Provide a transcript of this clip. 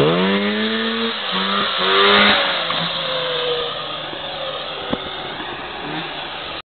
Oh.